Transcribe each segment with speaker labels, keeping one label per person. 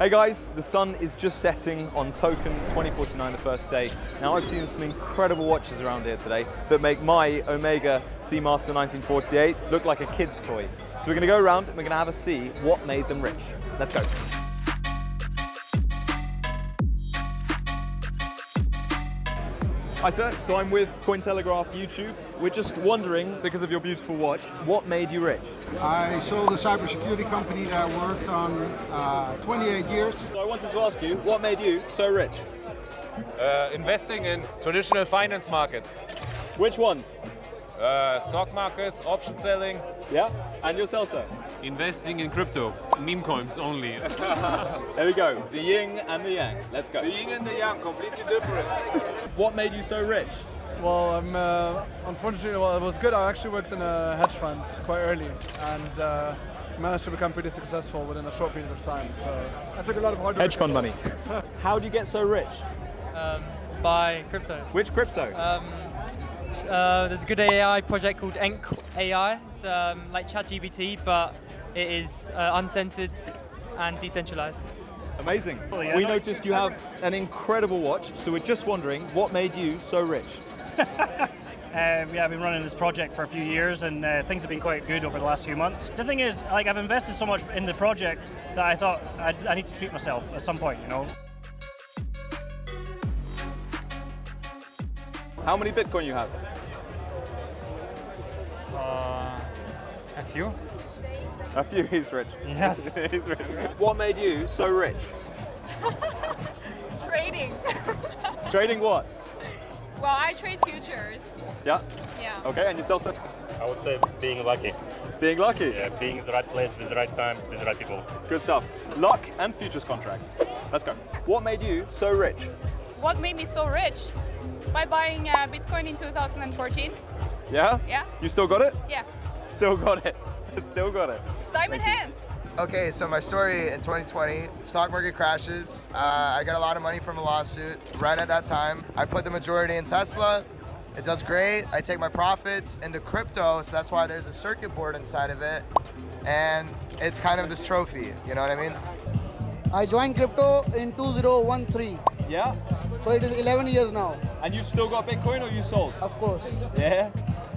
Speaker 1: Hey guys, the sun is just setting on Token 2049, the first day. Now I've seen some incredible watches around here today that make my Omega Seamaster 1948 look like a kid's toy. So we're gonna go around and we're gonna have a see what made them rich. Let's go. Hi sir, so I'm with Cointelegraph YouTube. We're just wondering, because of your beautiful watch, what made you rich?
Speaker 2: I sold a cybersecurity company that I worked on uh, 28 years.
Speaker 1: So I wanted to ask you, what made you so rich?
Speaker 3: Uh, investing in traditional finance markets,
Speaker 1: Which ones?
Speaker 3: uh, stock markets, option selling,
Speaker 1: Yeah, and yourself sir?
Speaker 4: Investing in crypto, meme coins only.
Speaker 1: There we go, the yin and the yang. Let's go.
Speaker 3: the yin and the yang, completely different.
Speaker 1: What made you so rich?
Speaker 5: Well, I'm uh, unfortunately, well, it was good. I actually worked in a hedge fund quite early and uh, managed to become pretty successful within a short period of time. So I took a lot of hard work.
Speaker 1: Hedge fund money. How do you get so rich?
Speaker 6: um, by crypto.
Speaker 1: Which crypto?
Speaker 6: Um, uh, there's a good AI project called Enk AI. It's um, like ChatGPT, but it is uh, uncensored and decentralized.
Speaker 1: Amazing. We noticed you have an incredible watch, so we're just wondering what made you so rich?
Speaker 7: Uh, yeah, I've been running this project for a few years, and uh, things have been quite good over the last few months. The thing is, like, I've invested so much in the project that I thought I'd, I need to treat myself at some point. You know.
Speaker 1: How many Bitcoin you have?
Speaker 7: A few.
Speaker 1: A few, he's rich.
Speaker 7: Yes.
Speaker 1: he's rich. What made you so rich?
Speaker 8: Trading.
Speaker 1: Trading what?
Speaker 8: well, I trade futures.
Speaker 1: Yeah.
Speaker 8: Yeah.
Speaker 1: Okay, and yourself, sir?
Speaker 9: I would say being lucky.
Speaker 1: Being lucky.
Speaker 9: Yeah, being in the right place with the right time with the right people.
Speaker 1: Good stuff. Luck and futures contracts. Let's go. What made you so rich?
Speaker 8: What made me so rich? By buying uh, Bitcoin in 2014.
Speaker 1: Yeah?
Speaker 8: Yeah.
Speaker 1: You still got it?
Speaker 8: Yeah.
Speaker 1: Still got it. Still got it.
Speaker 8: Diamond hands.
Speaker 10: Okay, so my story in 2020, stock market crashes. Uh, I got a lot of money from a lawsuit right at that time. I put the majority in Tesla. It does great. I take my profits into crypto, so that's why there's a circuit board inside of it. And it's kind of this trophy, you know what I mean?
Speaker 5: I joined crypto in 2013,
Speaker 1: Yeah?
Speaker 5: so it is 11 years now.
Speaker 1: And you've still got Bitcoin or you sold?
Speaker 5: Of course,
Speaker 1: Yeah?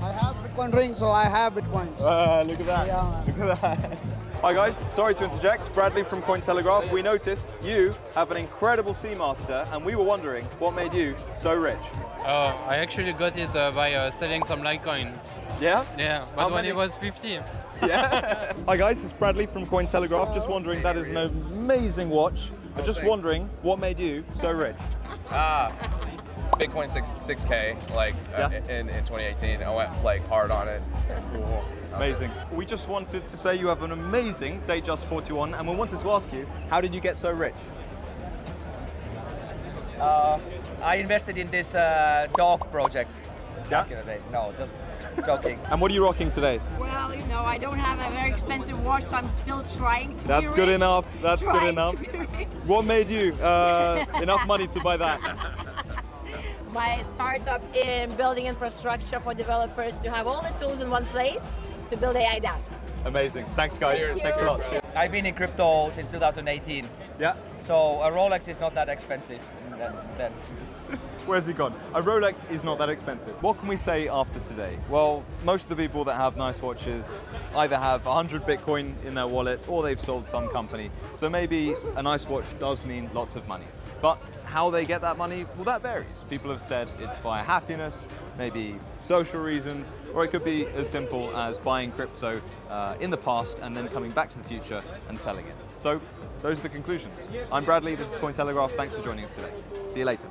Speaker 5: I have Bitcoin ring, so I have Bitcoins.
Speaker 1: Uh, look at that.
Speaker 5: Yeah, man.
Speaker 1: Look at that. Hi guys, sorry to interject. Bradley from Cointelegraph. We noticed you have an incredible Seamaster and we were wondering what made you so rich.
Speaker 4: Uh, I actually got it uh, by uh, selling some Litecoin.
Speaker 1: Yeah?
Speaker 4: Yeah, but
Speaker 1: How
Speaker 4: when
Speaker 1: many?
Speaker 4: it was 50.
Speaker 1: Yeah. Hi guys, it's Bradley from Cointelegraph. Just wondering, that is an amazing watch. I'm just wondering what made you so rich.
Speaker 10: Ah, Bitcoin 6, 6K, like
Speaker 1: uh,
Speaker 10: in, in 2018. I went like hard on it.
Speaker 1: Amazing. We just wanted to say you have an amazing Datejust 41 and we wanted to ask you, how did you get so rich?
Speaker 11: I invested in this uh, dog project
Speaker 1: Yeah?
Speaker 11: back in the day. No, just joking.
Speaker 1: And what are you rocking today?
Speaker 8: Well, you know, I don't have a very expensive watch, so I'm still trying to
Speaker 1: That's
Speaker 8: be
Speaker 1: good
Speaker 8: rich.
Speaker 1: enough. That's good enough.
Speaker 8: to be rich.
Speaker 1: What made you uh, enough money to buy that?
Speaker 8: My startup in building infrastructure for developers to have all the tools in one place to build AI dApps.
Speaker 1: Amazing. Thanks guys.
Speaker 8: Thank
Speaker 1: Thanks a lot.
Speaker 11: I've been in crypto since 2018,
Speaker 1: Yeah.
Speaker 11: So a Rolex is not that expensive. Then, then.
Speaker 1: Where's he gone? A Rolex is not that expensive. What can we say after today? Well, most of the people that have nice watches either have 100 Bitcoin in their wallet or they've sold some company. So maybe a nice watch does mean lots of money. But how they get that money, well, that varies. People have said it's via happiness, maybe social reasons, or it could be as simple as buying crypto uh, in the past and then coming back to the future and selling it. So those are the conclusions. I'm Bradley, this is Cointelegraph. Thanks for joining us today. See you later.